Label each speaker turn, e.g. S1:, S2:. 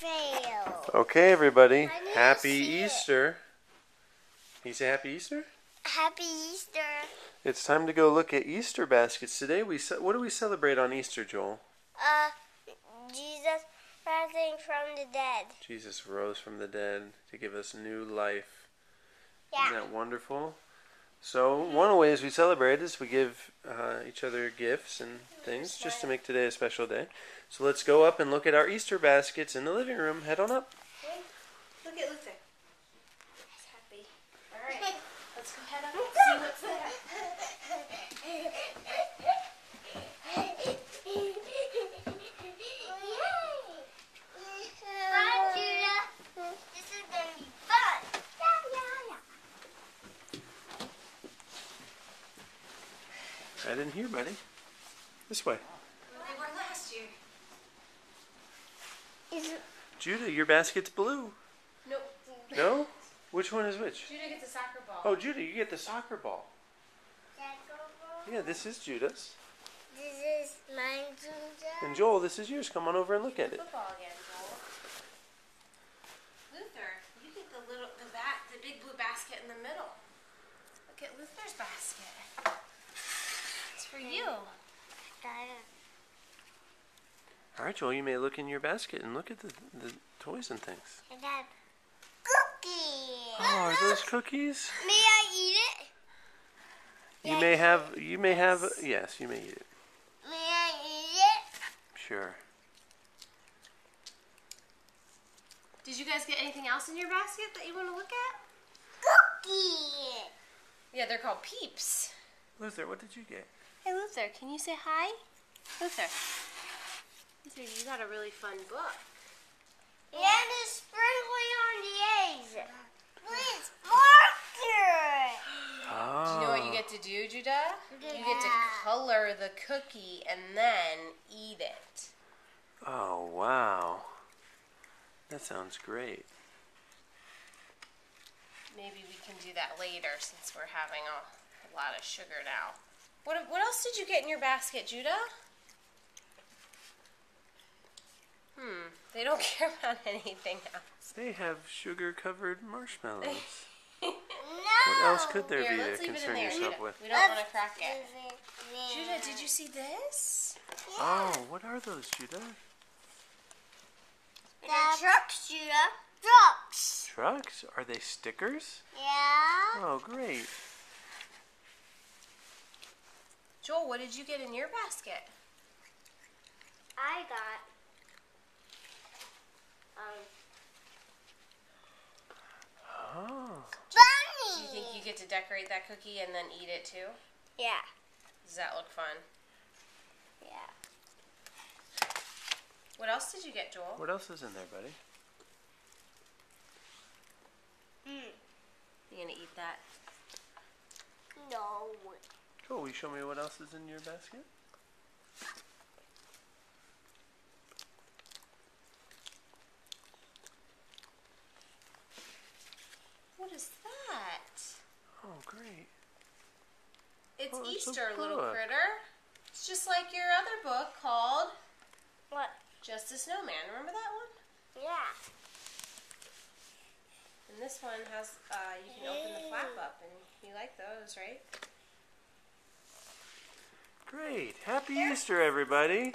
S1: fail.
S2: Okay, everybody. Happy
S1: it.
S2: Easter. Can you say Happy Easter?
S1: Happy Easter.
S2: It's time to go look at Easter baskets today. We what do we celebrate on Easter, Joel?
S1: Uh, Jesus rising from the dead.
S2: Jesus rose from the dead to give us new life.
S1: Yeah.
S2: Isn't that wonderful? So one of the ways we celebrate is we give uh, each other gifts and things just to make today a special day. So let's go up and look at our Easter baskets in the living room. Head on up.
S3: Look at Luther. He's happy. All right, let's go head up and see what's there.
S1: Fun, Judah. This is gonna be fun. Yeah, yeah, yeah.
S2: Right in here, buddy. This way.
S3: Where they were last year.
S1: Is it
S2: Judah, your basket's blue.
S3: Nope.
S2: No? Which one is which?
S3: Judah gets a soccer ball.
S2: Oh, Judah, you get the soccer ball.
S1: that go
S2: Yeah, this is Judah's.
S1: This is mine, Judah.
S2: And Joel, this is yours. Come on over and look at it.
S3: Football again, Joel. Luther, you get the little, the bat, the big blue basket in the middle. Look at Luther's basket. It's for you.
S2: All right, Joel, you may look in your basket and look at the, the toys and things.
S1: And that cookie.
S2: Oh, are those cookies?
S1: May I eat it?
S2: You may have, you may have, yes, you may eat it.
S1: May I eat it?
S2: Sure.
S3: Did you guys get anything else in your basket that you want to look at?
S1: Cookie.
S3: Yeah, they're called peeps.
S2: Luther, what did you get?
S3: Hey, Luther, can you say hi? Luther. Luther, you got a really fun book.
S1: And it's sprinkling on the eggs. Please, marker.
S2: Oh.
S3: Do you know what you ah. get to do, Judah? You get to color the cookie and then eat it.
S2: Oh, wow. That sounds great.
S3: Maybe we can do that later since we're having a, a lot of sugar now. What, what else did you get in your basket, Judah? Hmm, they don't care about anything else.
S2: They have sugar-covered marshmallows.
S1: No.
S2: What else could there
S3: Here,
S2: be to
S3: let's leave it in
S2: concern
S3: there,
S2: yourself
S3: Judah.
S2: with?
S3: We don't want to crack it.
S1: it.
S3: Judah, did you see this?
S2: Oh, what are those, Judah?
S1: The trucks, Judah. Trucks.
S2: Trucks? Are they stickers?
S1: Yeah.
S2: Oh, great.
S3: Joel, what did you get in your basket?
S1: I got. Um.
S2: Oh.
S3: Do you think you get to decorate that cookie and then eat it too?
S1: Yeah.
S3: Does that look fun?
S1: Yeah.
S3: What else did you get, Joel?
S2: What else is in there, buddy?
S1: Mm.
S3: You gonna eat that?
S1: No.
S2: Joel, will you show me what else is in your basket?
S3: What is that?
S2: Oh, great.
S3: It's
S2: Oh, it's a
S3: Easter, little critter. It's just like your other book called
S1: What?
S3: Just a Snowman. Remember that one?
S1: Yeah.
S3: And this one has, uh, you can open the flap up, and you like those, right?
S2: Great. Happy Easter, everybody.